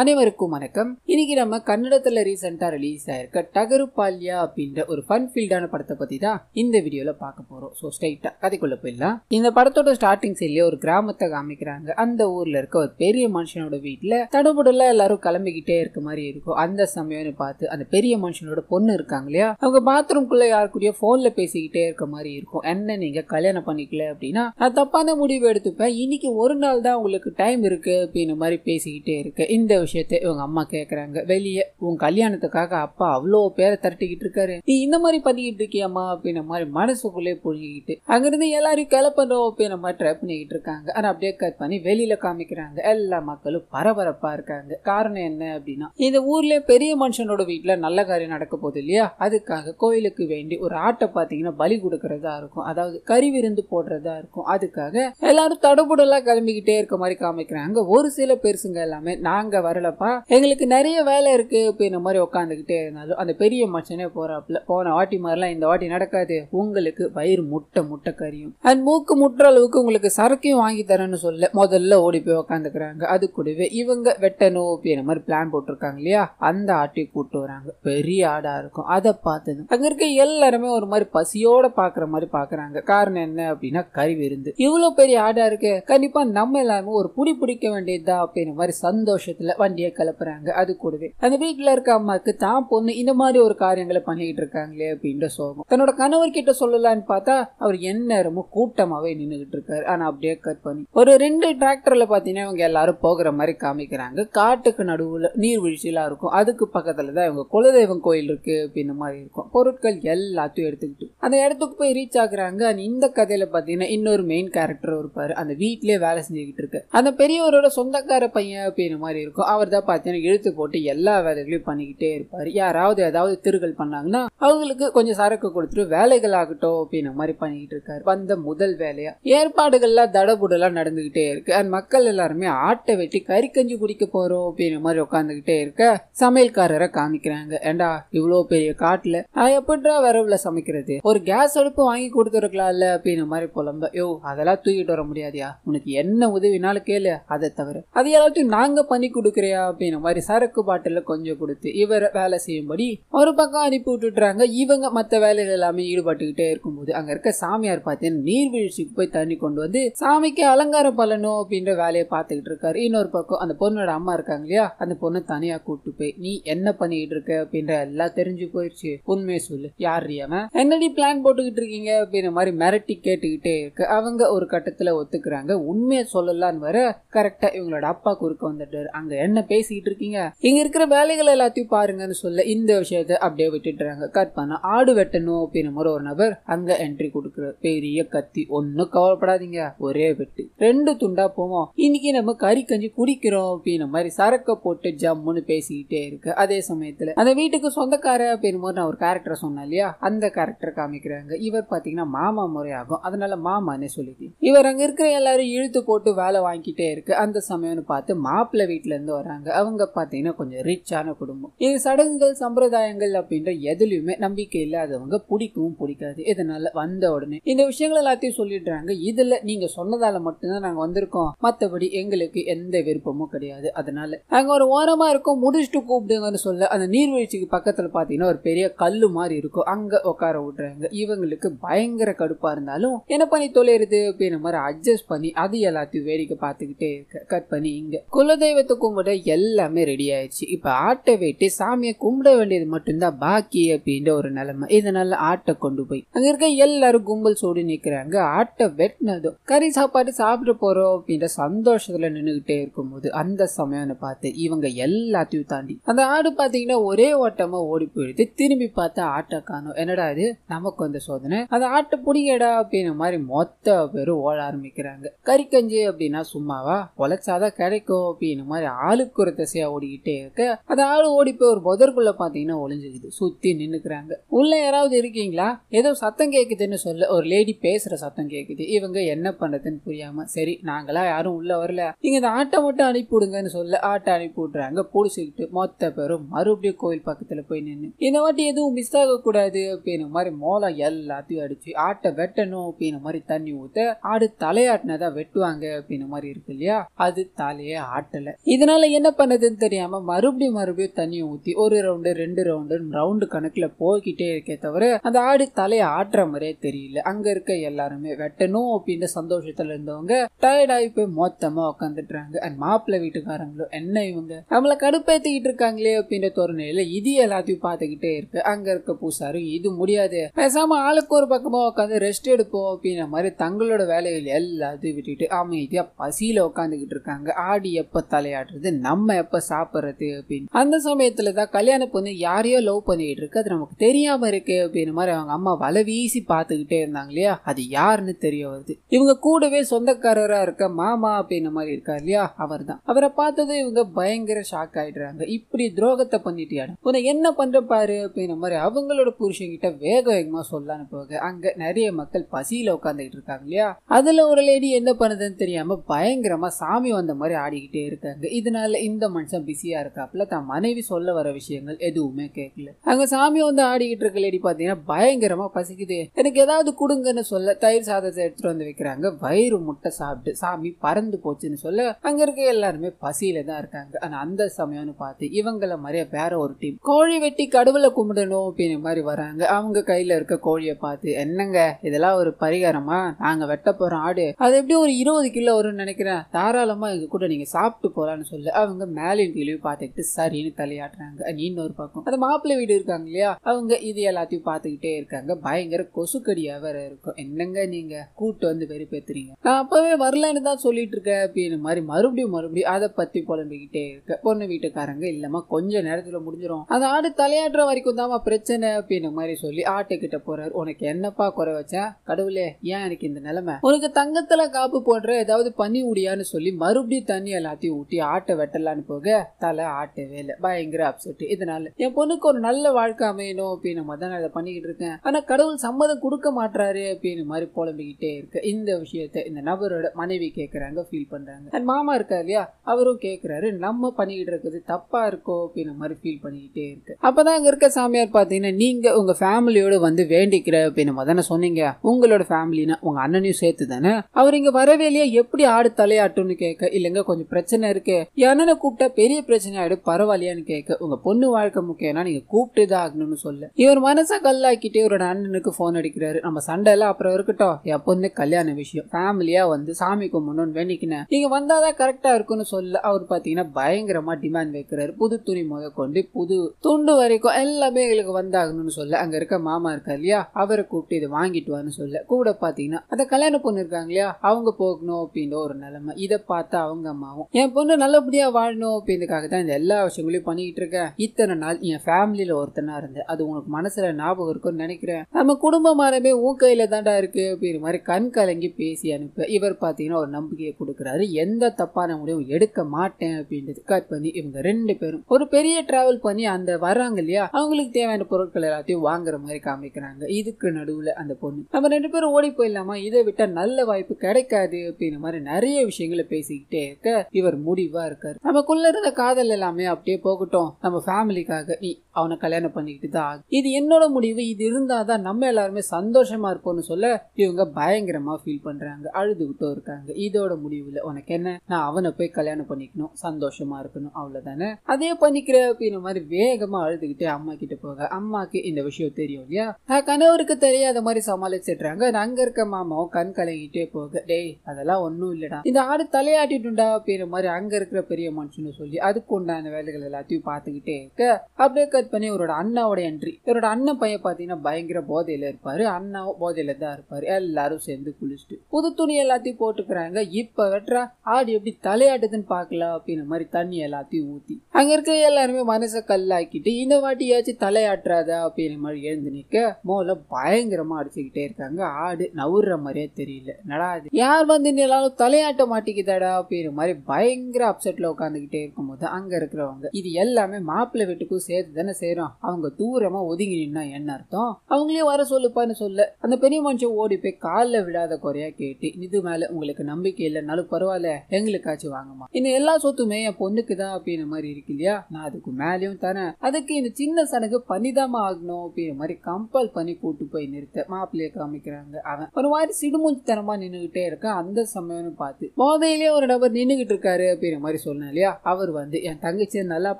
அனைவருக்கும் வணக்கம். இன்னைக்கு நம்ம கன்னடத்துல ரீசெண்டா ரிலீஸ் ஆயிருக்க டகரு பால்யா அப்படின்ற ஒரு ஃபன் ஃபீல்டான படத்தை பத்தி தான் இந்த வீடியோல பார்க்க போறோம். ஸோ ஸ்ட்ரைட்டா கதைக்குள்ள போயிடலாம். இந்த படத்தோட ஸ்டார்டிங் சைட்லயே ஒரு கிராமத்தை காமிக்கிறாங்க. அந்த ஊர்ல இருக்க ஒரு பெரிய மனுஷனோட வீட்டுல தடுபுடல எல்லாரும் கிளம்பிக்கிட்டே இருக்க மாதிரி இருக்கும். அந்த சமயம்னு பார்த்து அந்த பெரிய மனுஷனோட பொண்ணு இருக்காங்க இல்லையா? அவங்க பாத்ரூம்குள்ள யாரு கூடயோ போன்ல பேசிக்கிட்டே இருக்க மாதிரி இருக்கும். என்ன நீங்க கல்யாணம் பண்ணிக்கல? அப்படின்னா நான் தப்பான முடிவு எடுத்துப்பேன். இன்னைக்கு ஒரு நாள் தான் உங்களுக்கு டைம் இருக்கு. அப்படின்னு மாதிரி பேசிக்கிட்டே இருக்கு. இந்த விஷயத்த இவங்க அம்மா கேட்குறாங்க வெளியே உன் கல்யாணத்துக்காக அப்பா அவ்வளோ பேரை திரட்டிக்கிட்டு இருக்காரு. நீ இந்த மாதிரி பண்ணிக்கிட்டு இருக்கியம்மா? அப்படின்ன மாதிரி மனசுக்குள்ளே புழுங்கிக்கிட்டு அங்கிருந்து எல்லாரையும் கிளப்பணும் அப்படின்ன மாதிரி ட்ரை பண்ணிக்கிட்டு இருக்காங்க. ஆனால் அப்படியே கட் பண்ணி வெளியில காமிக்கிறாங்க. எல்லா மக்களும் பரபரப்பா இருக்காங்க. காரணம் என்ன அப்படின்னா இந்த ஊர்ல பெரிய மனுஷனோட வீட்டில் நல்ல காரியம் நடக்க போகுது இல்லையா? அதுக்காக கோயிலுக்கு வேண்டி ஒரு ஆட்டை பார்த்தீங்கன்னா பலி கொடுக்கறதா இருக்கும். அதாவது கறி விருந்து போடுறதா இருக்கும். அதுக்காக எல்லாரும் தடபுடலா கிளம்பிக்கிட்டே இருக்க மாதிரி காமிக்கிறாங்க. ஒரு சில பெருசுங்க எல்லாமே நாங்க வரலப்பா. எங்களுக்கு நிறைய வேலை இருக்கு. அப்படின்ற மாதிரி உட்காந்துக்கிட்டே இருந்தாலும் அந்த பெரிய மனுஷனே போறாப்புல. போன வாட்டி மாதிரிலாம் இந்த வாட்டி நடக்காது. உங்களுக்கு வயிறு முட்டை முட்டை கறியும் அண்ட் மூக்கு முட்டுற அளவுக்கு உங்களுக்கு சரக்கையும் வாங்கி தரேன்னு சொல்ல முதல்ல ஓடி போய் உட்காந்துக்கிறாங்க அது கூடவே இவங்க வெட்டணும் அப்படின்ற மாதிரி பிளான் போட்டிருக்காங்க இல்லையா? அந்த ஆட்டி கூட்டு வராங்க. பெரிய ஆடா இருக்கும். அதை பார்த்தது அங்க இருக்க எல்லாருமே ஒரு மாதிரி பசியோட பாக்குற மாதிரி பாக்குறாங்க. காரணம் என்ன அப்படின்னா கறி விருந்து. இவ்வளவு பெரிய ஆடா இருக்கு. கண்டிப்பா நம்ம எல்லாருமே ஒரு புடி பிடிக்க வேண்டியதா அப்படின்ற மாதிரி சந்தோஷத்துல வண்டியை கிளப்புறாங்க. அது கூடவே. அந்த வீட்டுல இருக்க அம்மாவுக்கு தான் பொண்ணு இந்த மாதிரி ஒரு காரியங்களை பண்ணிக்கிட்டு இருக்காங்களே அப்படின்ற சோகம். தன்னோட கணவர் கிட்ட சொல்லலான்னு பார்த்தா அவர் எந்நேரமும் கூட்டமாவே நின்றுகிட்டு இருக்காரு. ஆனா அப்படியே கட் பண்ணி. ஒரு ரெண்டு டிராக்டர்ல பாத்தீங்கன்னா இவங்க எல்லாரும் போகிற மாதிரி காமிக்கிறாங்க. காட்டுக்கு நடுவுல நீர்வீழ்ச்சியெல்லாம் இருக்கும். அதுக்கு பக்கத்துல தான் இவங்க குலதெய்வம் கோயில் இருக்கு அப்படின்ற மாதிரி இருக்கும். பொருட்கள் எல்லாத்தையும் எடுத்துக்கிட்டு அந்த இடத்துக்கு போய் ரீச் ஆகுறாங்க. And இந்த கதையில பாத்தீங்கன்னா இன்னொரு மெயின் கேரக்டர் இருப்பாரு அந்த வீட்லயே வேலை செஞ்சுக்கிட்டு இருக்கு. அந்த பெரியவரோட சொந்தக்கார பையன் அப்படின்ற மாதிரி இருக்கும். அவர் தான் பாத்தீங்கன்னா இழுத்து போட்டு எல்லா வேலைகளையும் பண்ணிக்கிட்டே இருப்பாரு. யாராவது ஏதாவது திருகள் பண்ணாங்கன்னா அவங்களுக்கு கொஞ்சம் சரக்கு கொடுத்துட்டு வேலைகள் ஆகட்டும் அப்படின்ற மாதிரி பண்ணிக்கிட்டு இருக்காரு. வந்த முதல் வேலையா? ஏற்பாடுகள்லாம் தடபுடலாம் நடந்துகிட்டே இருக்கு. அண்ட் மக்கள் எல்லாருமே ஆட்டை வெட்டி கறி கஞ்சி குடிக்க போறோம் அப்படின்ற மாதிரி உட்காந்துக்கிட்டே இருக்க சமையல்காரரை காமிக்கிறாங்க. ஏண்டா இவ்வளோ பெரிய காட்டுல எப்படா வரவுல சமைக்கிறது? ஒரு கேஸ் அடுப்பு வாங்கி கொடுத்துருக்கலாம்ல அப்படின்ற மாதிரி புலம்ப. யோ அதெல்லாம் தூக்கிட்டு வர முடியாதியா? உனக்கு என்ன உதவினாலும் கேளு அதை தவிர. அது எல்லாத்தையும் நாங்க பண்ணி கொடுக்குறியா அப்படின்ற மாதிரி சரக்கு பாட்டில கொஞ்சம் கொடுத்து இவர் வேலை செய்யும்படி ஒரு பக்கம் அனுப்பி விட்டுட்டுறாங்க இவங்க மத்த வேலைகள் எல்லாமே ஈடுபட்டுக்கிட்டே இருக்கும்போது அங்க இருக்க சாமியார் பார்த்தீங்கன்னா நீர்வீழ்ச்சிக்கு போய் தண்ணி கொண்டு வந்து சாமிக்கு அலங்காரம் பண்ணணும் அப்படின்ற வேலையை பார்த்துக்கிட்டு இருக்காரு. இன்னொரு பக்கம் அந்த பொண்ணோட அம்மா இருக்காங்க இல்லையா? அந்த பொண்ணை தனியா கூப்பிட்டு போய் நீ என்ன பண்ணிக்கிட்டு இருக்க? அப்படின்ற எல்லாம் தெரிஞ்சு போயிடுச்சு உண்மையை சொல்லு. யார் அவன்? என்னடி பிளான் போட்டுக்கிட்டு இருக்கீங்க அப்படின்ற மாதிரி மிரட்டி கேட்டுக்கிட்டே இருக்கு. அவங்க ஒரு கட்டத்துல ஒத்துக்கிறாங்க. உண்மையை சொல்லலான்னு வர கரெக்டா இவங்களோட அப்பா குறுக்க வந்துட்டாரு. அங்க என்ன பேசிக்கிட்டு இருக்கீங்க? இங்க இருக்கிற வேலைகள் எல்லாத்தையும் பாருங்கன்னு சொல்ல இந்த விஷயத்த அப்படியே விட்டுட்டுறாங்க கட் பண்ண ஆடு வெட்டணும் அப்படின்ற மாதிரி ஒரு நபர் அங்க என்ட்ரி கொடுக்குற பெரிய கத்தி. ஒன்னும் கவலைப்படாதீங்க. ஒரே வெட்டு. ரெண்டு துண்டா போவோம். இன்னைக்கு நம்ம கறி கஞ்சி குடிக்கிறோம் அப்படின்ற மாதிரி சரக்க போட்டு ஜம்முன்னு பேசிக்கிட்டே இருக்கு. அதே சமயத்துல அந்த வீட்டுக்கு சொந்தக்கார அப்படின்னு மாதிரி நான் ஒரு கேரக்டர் சொன்னேன் இல்லையா? அந்த கேரக்டருக்காக காமிக்கிறாங்க. இவர் பார்த்தீங்கன்னா மாமா முறையாகும். அதனால மாமான்னு சொல்லிட்டு இவர் அங்கே இருக்கிற எல்லாரும் இழுத்து போட்டு வேலை வாங்கிட்டே இருக்கு. அந்த சமயம்னு பார்த்து மாப்பிள்ளை வீட்டிலேருந்து வராங்க. அவங்க பார்த்தீங்கன்னா கொஞ்சம் ரிச்சான குடும்பம். இது சடங்குகள் சம்பிரதாயங்கள் அப்படின்ற எதுலையுமே நம்பிக்கை இல்லாதவங்க பிடிக்கவும் பிடிக்காது. இதனால வந்த உடனே இந்த விஷயங்கள் எல்லாத்தையும் சொல்லிடுறாங்க. இதுல நீங்க சொன்னதால மட்டும்தான் நாங்க வந்திருக்கோம். மற்றபடி எங்களுக்கு எந்த விருப்பமும் கிடையாது. அதனால நாங்க ஒரு ஓரமா இருக்கோம். முடிச்சுட்டு கூப்பிடுங்கன்னு சொல்ல அந்த நீர்வீழ்ச்சிக்கு பக்கத்துல பாத்தீங்கன்னா ஒரு பெரிய கல்லு மாதிரி இருக்கும். அங்க உட்கார விடுறாங்க. இவங்களுக்கு பயங்கர கடுப்பா இருந்தாலும் என்ன பண்ணி தொலைறது அப்படின்ற மாதிரி அட்ஜஸ்ட் பண்ணி அது எல்லாத்தையும் வேடிக்கை பார்த்துக்கிட்டே இருக்க கட் பண்ணி இங்க. குலதெய்வத்தை கும்பிட எல்லாமே ரெடி ஆயிடுச்சு. இப்ப ஆட்டை வெட்டி சாமியை கும்பிட வேண்டியது மட்டும்தான் பாக்கி அப்படின்ற ஒரு நிலைமை. இதனால ஆட்டை கொண்டு போய். அங்க இருக்க எல்லாரும் கும்பல் சோடி நிக்கிறாங்க. ஆட்டை வெட்டினதும் கறி சாப்பாடு சாப்பிட போறோம் அப்படின்ற சந்தோஷத்துல நின்னுகிட்டே இருக்கும்போது அந்த சமயம்னு பார்த்து இவங்க எல்லாத்தையும் தாண்டி. அந்த ஆடு பாத்தீங்கன்னா ஒரே ஓட்டமா ஓடி போயிடுது. திரும்பி பார்த்தா ஆட்டை காணும். என்னடா இது? நமக்கு வந்த சோதனை. அது ஆட்டை பிடிங்கடா அப்படின்ற மாதிரி மொத்த பேரும் ஓட ஆரம்பிக்கிறாங்க. கறிக்கஞ்சி அப்படின்னா சும்மாவா? உழைச்சாதான் கிடைக்கும் அப்படின்ற மாதிரி ஆளுக்கு ஒரு திசையா ஓடிக்கிட்டே இருக்க. அந்த ஆள் ஓடி போய் ஒரு புதற்குள்ள பாத்தீங்கன்னா ஒளிஞ்சுக்குது. சுத்தி நின்னுக்கிறாங்க. உள்ள யாராவது இருக்கீங்களா? ஏதோ சத்தம் கேக்குதுன்னு சொல்ல ஒரு லேடி பேசுற சத்தம் கேக்குது. இவங்க என்ன பண்றதுன்னு புரியாம சரி நாங்களா யாரும் உள்ள வரல. நீங்க இந்த ஆட்டை மட்டும் அனுப்பி விடுங்கன்னு சொல்ல ஆட்டை அனுப்பி விடுறாங்க பிடிச்சிக்கிட்டு மொத்த பேரும் மறுபடியும் கோயில் பக்கத்துல போய் நின்று இந்த வாட்டி எதுவும் மிஸ் ஆக கூடாது அப்படின்ற மாதிரி மோளம் எல்லாத்தையும் அடிச்சு ஆட்டை வெட்டணும் அப்படின்ன மாதிரி தண்ணி ஊத்த ஆடு தலையாட்டினதா வெட்டுவாங்க அப்படின்ன மாதிரி இருக்கு இல்லையா? அது தலையே ஆட்டல. இதனால என்ன பண்ணதுன்னு தெரியாம மறுபடியும் மறுபடியும் தண்ணியை ஊத்தி ஒரு ரவுண்டு ரெண்டு ரவுண்டு ரவுண்டு கணக்குல போய்கிட்டே இருக்கே தவிர அந்த ஆடு தலையை ஆட்டுற மாதிரியே தெரியல. அங்க இருக்க எல்லாருமே வெட்டணும் அப்படின்னு சந்தோஷத்துல இருந்தவங்க டயர்ட் போய் மொத்தமா உட்காந்துட்டுறாங்க அண்ட் மாப்பிள்ளை வீட்டுக்காரங்களும் என்ன இவங்க? நம்மள கடுப்பேத்திக்கிட்டு இருக்காங்களே அப்படின்ற தோரணையில இது எல்லாத்தையும் பார்த்துக்கிட்டே இருக்கு. அங்க இருக்க பூசாரும் இது முடியாது. பேசாமல் ஆளுக்கு ஒரு பக்கமா உட்காந்து ரெஸ்ட் எடுப்போம் அப்படின்ற மாதிரி தங்களோட வேலைகள் எல்லாத்தையும் விட்டுட்டு அமைதியா பசியில உட்காந்துக்கிட்டு இருக்காங்க. ஆடி எப்போ தலையாடுறது நம்ம எப்போ சாப்பிட்றது அப்படின்னு. அந்த சமயத்தில் தான் கல்யாண பொண்ணு யாரையோ லவ் பண்ணிக்கிட்டு இருக்கு. அது நமக்கு தெரியாம இருக்கு அப்படின்ற மாதிரி அவங்க அம்மா வலை வீசி பார்த்துக்கிட்டே இருந்தாங்க இல்லையா? அது யாருன்னு தெரிய வருது. இவங்க கூடவே சொந்தக்காரரா இருக்க மாமா அப்படின்ற மாதிரி இருக்கார் இல்லையா? அவர் தான் அவரை பார்த்ததும் இவங்க பயங்கர ஷாக் ஆயிடுறாங்க. இப்படி துரோகத்தை பண்ணிட்டு உன்னை என்ன பண்ற பாரு அப்படின்ற மாதிரி அவங்களோட புருஷன்கிட்ட வேக விஷயமா சொல்லான்னு போக அங்க நிறைய மக்கள் பசியில உட்காந்துக்கிட்டு இருக்காங்க இல்லையா? அதுல ஒரு லேடி என்ன பண்ணுதுன்னு தெரியாம பயங்கரமா சாமி வந்த மாதிரி ஆடிக்கிட்டே இருக்காங்க. இதனால இந்த மனுஷன் பிஸியா இருக்காப்புல. தான் மனைவி சொல்ல வர விஷயங்கள் எதுவுமே கேட்கல அங்க சாமி வந்து ஆடிக்கிட்டு இருக்க லேடி பாத்தீங்கன்னா பயங்கரமா பசிக்குது. எனக்கு ஏதாவது கொடுங்கன்னு சொல்ல தயிர் சாதத்தை எடுத்துட்டு வந்து வைக்கிறாங்க. வயிறு முட்டை சாப்பிட்டு சாமி பறந்து போச்சுன்னு சொல்ல அங்க இருக்க எல்லாருமே பசியில தான் இருக்காங்க. ஆனா அந்த சமயம்னு பார்த்து இவங்கள மாதிரியே வேற ஒரு டீம் கோழி வெட்டி கடவுளை கும்பிடணும் அப்படின்னு மாதிரி வராங்க. அவங்க கையில இருக்க கோழியை பார்த்து என்னங்க? இதெல்லாம் ஒரு பரிகாரமா? நாங்க வெட்ட போறோம் ஆடு அது எப்படி ஒரு இருபது கிலோ வரும்னு நினைக்கிறேன். தாராளமா எங்க கூட நீங்க சாப்பிட்டு போலான்னு சொல்லு. அவங்க மேலையும் கீழே பார்த்துக்கிட்டு சரின்னு தலையாட்டுறாங்க. இன்னொரு பக்கம். அந்த மாப்பிள்ளை வீடு இருக்காங்க இல்லையா? அவங்க இது எல்லாத்தையும் பார்த்துக்கிட்டே இருக்காங்க. பயங்கர கொசுக்கடியா வேற இருக்கும். என்னங்க நீங்க? கூட்டு வந்து வெறுப்பேத்துறீங்க. நான் அப்பவே வரலன்னு தான் சொல்லிட்டு இருக்கேன் அப்படின்னு மாதிரி மறுபடியும் மறுபடியும் அதை பத்தி புலம்பிக்கிட்டே இருக்க. பொண்ணு வீட்டுக்காரங்க இல்லமா கொஞ்ச நேரத்துல முடிஞ்சிடும் அந்த ஆடு தலையாட்டுற வரைக்கும் தாமா பிரச்சனை அப்படின்னு மாதிரி சொல்லி ஆட்டுக்கிட்ட போறாரு. உனக்கு என்னப்பா குறை வச்சா? கடவுளே ஏன் எனக்கு இந்த நிலைமை? உனக்கு தங்கத்துல காப்பு போடுற ஏதாவது பண்ணி முடியான்னு சொல்லி மறுபடியும் தண்ணி எல்லாத்தையும் ஊட்டி ஆட்டை வெட்டலான்னு போக தலை ஆட்டவே இல்லை. பயங்கர அப்செட் இதனால என் பொண்ணுக்கு ஒரு நல்ல வாழ்க்கை அமையணும் அப்படின்னு மாதிரி நான் இதை பண்ணிக்கிட்டு இருக்கேன். ஆனா கடவுள் சம்மதம் கொடுக்க மாட்டாரு அப்படின்னு மாதிரி புலம்பிக்கிட்டே இருக்கு. இந்த விஷயத்த இந்த நபரோட மனைவி கேட்கறாங்க ஃபீல் பண்றாங்க. அண்ட் மாமா இருக்காரு இல்லையா? அவரும் கேட்கிறாரு நம்ம பண்ணிக்கிட்டு இருக்கிறது தப்பா இருக்கோ அப்படின்னு மாதிரி ஃபீல் பண்ணிக்கிட்டே இருக்கு. அப்பதான் அங்க இருக்க சாமியார் பாத்தீங்கன்னா நீங்க உங்க ஃபேமிலியோட வந்து வந்து வேண்டிக்கிற அப்படின்னு தானே சொன்னீங்க உங்களோட ஃபேமிலினா உங்க அண்ணனையும் சேர்த்து தானே அவர் இங்க வரவே இல்லையா? எப்படி ஆடு தலையாட்டும்னு கேட்க இல்லைங்க கொஞ்சம் பிரச்சனை இருக்கு. என் அண்ணனை கூப்பிட்டா பெரிய பிரச்சனை ஆயிடும் பரவாயில்லையான்னு கேட்க உங்க பொண்ணு வாழ்க்கை முக்கியம்னா நீங்க கூப்பிட்டு தான் ஆகணும்னு சொல்ல. இவர் மனசை கல்லாக்கிட்டு இவரோட அண்ணனுக்கு போன் அடிக்கிறாரு. நம்ம சண்டை எல்லாம் அப்புறம் இருக்கட்டும். என் பொண்ணு கல்யாண விஷயம். ஃபேமிலியா வந்து சாமி கும்பிடணும்னு வேண்டிக்கினேன். நீங்க வந்தாதான் கரெக்டா இருக்கும்னு சொல்ல. அவர் பாத்தீங்கன்னா பயங்கரமா டிமாண்ட் வைக்கிறாரு. புது துணி முத கொண்டு புது துண்டு வரைக்கும் எல்லாமே எங்களுக்கு வந்தாகணும்னு சொல்ல. அங்க இருக்க மாமா இருக்க இல்லையா? அவரை கூப்பிட்டு இதை வாங்கிட்டு வான்னு சொல்ல. கூட பார்த்தீங்கன்னா அந்த கல்யாண பொண்ணு இருக்காங்க இல்லையா? அவங்க போகணும் அப்படின்ற ஒரு நிலைமை. இதை பார்த்தா அவங்க அம்மாவும் என் பொண்ணு நல்லபடியாக வாழணும் அப்படின்றதுக்காக தான் இந்த எல்லா விஷயங்களையும் பண்ணிக்கிட்டு இருக்கேன். இத்தனை நாள் என் ஃபேமிலியில் ஒருத்தனாக இருந்தேன். அது உனக்கு மனசில் ஞாபகம் இருக்கும்னு நினைக்கிறேன். நம்ம குடும்ப மரமே உன் கையில தாண்டா இருக்கு அப்படிங்கிற மாதிரி கண் கலங்கி பேசி அனுப்ப. இவர் பார்த்தீங்கன்னா ஒரு நம்பிக்கையை கொடுக்குறாரு. எந்த தப்பான முடிவும் எடுக்க மாட்டேன் அப்படின்றது. கட் பண்ணி இவங்க ரெண்டு பேரும் ஒரு பெரிய டிராவல் பண்ணி அந்த வர்றாங்க இல்லையா? அவங்களுக்கு தேவையான பொருட்கள் எல்லாத்தையும் வாங்குற மாதிரி நினைக்கிறாங்க இதுக்கு நடுவில் அந்த பொண்ணு. நம்ம ரெண்டு பேரும் ஓடி போயிடலாமா? இதை விட்டா நல்ல வாய்ப்பு கிடைக்காது அப்படின்ற மாதிரி நிறைய விஷயங்களை பேசிக்கிட்டே இருக்க இவர் முடிவா இருக்காரு. நமக்குள்ள இருந்த காதல் எல்லாமே அப்படியே போகட்டும். நம்ம ஃபேமிலிக்காக நீ அவனை கல்யாணம் பண்ணிக்கிட்டு தான் ஆகும். இது என்னோட முடிவு. இது இருந்தாதான் நம்ம எல்லாருமே சந்தோஷமா இருப்போம்னு சொல்ல இவங்க பயங்கரமா ஃபீல் பண்றாங்க. அழுதுகிட்டும் இருக்காங்க. இதோட முடிவுல உனக்கு என்ன? நான் அவனை போய் கல்யாணம் பண்ணிக்கணும். சந்தோஷமா இருக்கணும். அவ்வளவுதானே? அதே பண்ணிக்கிற அப்படின்ற மாதிரி வேகமா அழுதுகிட்டு அம்மா கிட்ட போக. அம்மாக்கு இந்த விஷயம் தெரியும் இல்லையா? கணவருக்கு தெரியாத மாதிரி சமாளிச்சிடுறாங்க. அங்க இருக்க மாமாவும் கண் கலங்கிட்டே போக டேய் அதெல்லாம் ஒன்றும் இல்லடா. இந்த ஆடு தலையாட்டிட்டுண்டா அப்படின்ற மாதிரி அங்க இருக்கிற பெரிய மனுஷன்னு சொல்லி அதுக்கு உண்டான வேலைகள் எல்லாத்தையும் பார்த்துக்கிட்டே இருக்க. அப்படியே கட் பண்ணி இவரோட அண்ணாவோட என்ட்ரி இவரோட அண்ணன் பையன் பார்த்தீங்கன்னா பயங்கர போதையில இருப்பாரு. அண்ணாவும் போதையில தான் இருப்பாரு. எல்லாரும் சேர்ந்து குளிச்சுட்டு புது துணி எல்லாத்தையும் போட்டுக்கிறாங்க. இப்ப வெட்டுறா ஆடு எப்படி தலையாட்டுதுன்னு பார்க்கல அப்படின்ற மாதிரி தண்ணி எல்லாத்தையும் ஊத்தி அங்க இருக்க எல்லாருமே மனசை கல்லாக்கிட்டு இந்த வாட்டியாச்சும் தலையாட்டுறாதா அப்படின்ற மாதிரி எழுந்து நிற்க மோல பயங்கரமா அடிச்சுக்கிட்டே இருக்காங்க. ஆடு நவுற மாதிரியே தெரியல. நடா அது யார் வந்து நிலாலும் தலையாட்ட மாட்டிக்குதாடா அப்படிங்கிற மாதிரி பயங்கர அப்செட்ல உட்காந்துக்கிட்டே இருக்கும்போது அங்க இருக்கிறவங்க இது எல்லாமே மாப்பிள்ளை வீட்டுக்கும் சேர்த்து தானே செய்யறோம் அவங்க தூரமா ஒதுங்கி நின்னா என்ன அர்த்தம்? அவங்களே வர சொல்லுப்பான்னு சொல்ல. அந்த பெரிய மனுஷன் ஓடி போய் காலில் விடாத குறையா கேட்டு இது மேல உங்களுக்கு நம்பிக்கை இல்லைனாலும் பரவாயில்ல எங்களுக்காச்சும் வாங்கம்மா. இன்னும் எல்லா சொத்துமே என் பொண்ணுக்கு தான் அப்படின்ற மாதிரி இருக்கு இல்லையா? நான் அதுக்கு மேலேயும் தரேன். அதுக்கு இந்த சின்ன சனகு பண்ணிதாம ஆகணும் அப்படிங்கிற மாதிரி கம்பல் பண்ணி கூட்டு போய் நிறுத்த மாப்பிள்ளைய காமிக்கிறாங்க அவன். ஒரு மாதிரி சிடுமூஞ்சித்தனமா நின்னுகிட்டே இருக்கான். அந்த சமயம்னு பார்த்து போதையிலேயே ஒரு நபர் நின்னுகிட்டு இருக்காரு அப்படின்ற மாதிரி சொன்னேன் இல்லையா? அவர் வந்து என் தங்கச்சியை நல்லா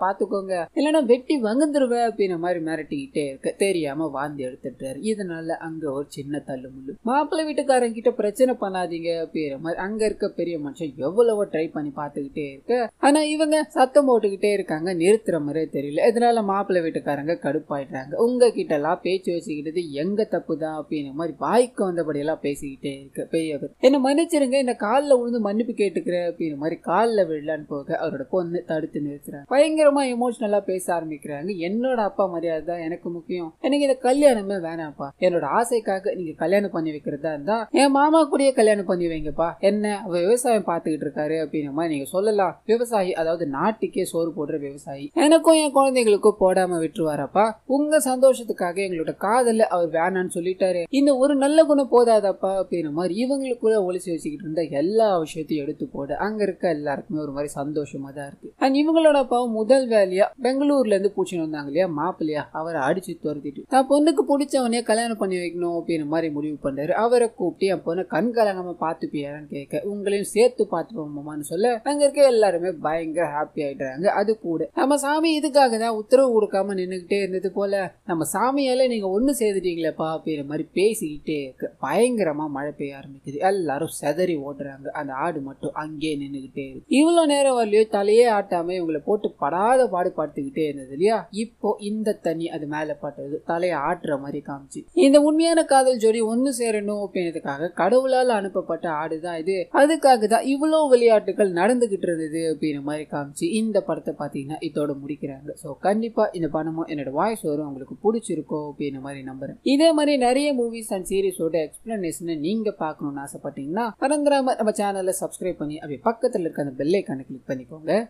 பாத்துக்கோங்க இல்லைன்னா வெட்டி வங்குந்துருவேன் அப்படின்ற மாதிரி மிரட்டிக்கிட்டே இருக்க தெரியாம வாந்தி எடுத்துட்டாரு. இதனால அங்க ஒரு சின்ன தள்ளுமுள்ளு. மாப்பிள்ளை வீட்டுக்காரங்க கிட்ட பிரச்சனை பண்ணாதீங்க அப்படிங்கிற மாதிரி அங்க இருக்க பெரிய மனுஷன் எவ்வளவோ ட்ரை பண்ணி பார்த்துக்கிட்டே இருக்க. ஆனா இவங்க சத்தம் போட்டுக்கிட்டே இருக்காங்க நிறுத்துற மாதிரியே தெரியல. இதனால மாப்பிள்ளை வீட்டுக்காரங்க கடுப்பாயிடுறாங்க. உங்ககிட்ட எல்லாம் பேச்சு வச்சு பேசிக்கிட்டது எங்க தப்பு தான் அப்படிங்கிற மாதிரி வாய்க்கு வந்தபடியெல்லாம் பேசிக்கிட்டே இருக்கு. பெரியவர் என்ன மன்னிச்சிருங்க இந்த காலில் விழுந்து மன்னிப்பு கேட்டுக்கிற அப்படிங்கிற மாதிரி காலில் விழலான்னு போக அவரோட பொண்ணு தடுத்து நிறுத்துறாங்க. பயங்கரமா எமோஷனலா பேச ஆரம்பிக்கிறாங்க. என்னோட அப்பா மரியாதை தான் எனக்கு முக்கியம். எனக்கு இந்த கல்யாணமே வேணாம்ப்பா. என்னோட ஆசைக்காக நீங்க கல்யாணம் பண்ணி வைக்கிறதா இருந்தா என் மாமா கூடயே கல்யாணம் பண்ணி வைங்கப்பா. என்ன அவர் விவசாயம் பார்த்துக்கிட்டு இருக்காரு அப்படிங்கிற மாதிரி நீங்க சொல்லலாம். விவசாயி அதாவது நாட்டுக்கே சோறு போடுற விவசாயி. எனக்கும் என் குழந்தைங்களுக்கும் போடாம விட்டுருவாரப்பா. உங்க சந்தோஷத்துக்காக எங்களோட காதல் அவர் வேணான்னு சொல்லிட்டாரு. இந்த ஒரு நல்ல குணம் போதாதப்பா அப்படிங்கிற மாதிரி இவங்களுக்குள்ள ஒழிச்சு வச்சுக்கிட்டு இருந்த எல்லா விஷயத்தையும் எடுத்து போட. அங்க இருக்க எல்லாருக்குமே ஒரு மாதிரி சந்தோஷமா தான் இருக்கு. அண்ட் இவங்களோட அப்பாவும் முதல் வேலையா பெங்களூர்ல இருந்து பூச்சின்னு வந்தாங்க இல்லையா மாப்பிள்ளையா அவரை அடிச்சு துரத்திட்டு. தான் பொண்ணுக்கு பிடிச்சவனே கல்யாணம் பண்ணி வைக்கணும் அப்படிங்கிற மாதிரி முடிவு பண்றாரு. அவரை கூப்பிட்டு என் பொண்ணை கண் கலங்காம பாத்துப்பியான்னு கேட்க உங்களையும் சேர்த்து பார்த்துப்போமான்னு சொல்ல. அங்க இருக்க எல்லாருமே பயங்கர ஹாப்பி ஆயிடுறாங்க. அது கூட. நம்ம சாமி இதுக்காக தான் உத்தரவு கொடுக்காம நின்றுகிட்டே இருந்தது போல நம்ம சாமியால நீங்க ஒன்று சேர்த்துட்டீங்களேப்பா அப்படிங்கிற மாதிரி பேசிக்கிட்டே இருக்கு. பயங்கரமாக மழை பெய்ய ஆரம்பிக்குது. எல்லாரும் செதறி ஓடுறாங்க. அந்த ஆடு மட்டும் அங்கேயே நின்றுக்கிட்டே இருக்கு. இவ்வளோ நேரம் வரலையோ தலையே ஆட்டாமல் இவங்களை போட்டு படாத பாடு படுத்துக்கிட்டே இருந்தது இல்லையா? இப்போ இந்த தண்ணி அது மேலே பட்டது. தலையை ஆட்டுற மாதிரி காமிச்சு. இந்த உண்மையான காதல் ஜோடி ஒன்று சேரணும் அப்படின்றதுக்காக கடவுளால் அனுப்பப்பட்ட ஆடு தான் இது. அதுக்காக தான் இவ்வளோ விளையாட்டுகள் நடந்துகிட்டு இருந்தது அப்படின்ற மாதிரி காமிச்சு இந்த படத்தை பார்த்தீங்கன்னா இதோட முடிக்கிறாங்க. ஸோ கண்டிப்பாக இந்த படமும் என்னோட வாய்ஸ் வரும் உங்களுக்கு பிடிச்சிருக்கோ அப்படின்ற மாதிரி நம்புறேன். இதே மாதிரி நிறைய மூவிஸ் அண்ட் சீரிஸோட எக்ஸ்பிளனேஷனை நீங்க பார்க்கணும்னு ஆசைப்பட்டீங்கன்னா மறந்துடாம நம்ம சேனலை சப்ஸ்கிரைப் பண்ணி அப்படியே பக்கத்துல இருக்க அந்த பெல்லைக்கான கிளிக் பண்ணிக்கோங்க.